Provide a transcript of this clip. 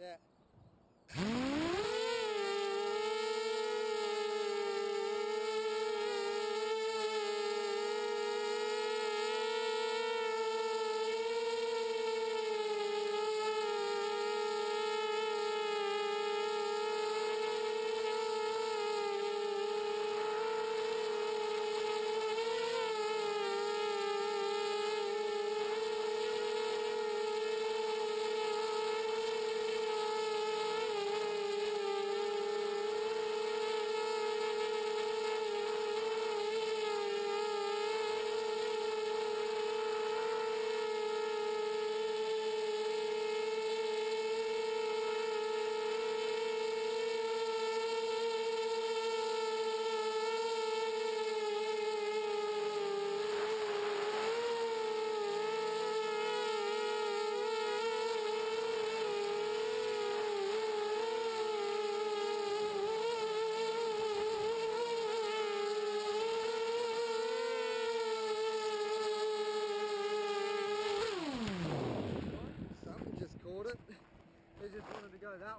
Yeah. They just wanted to go that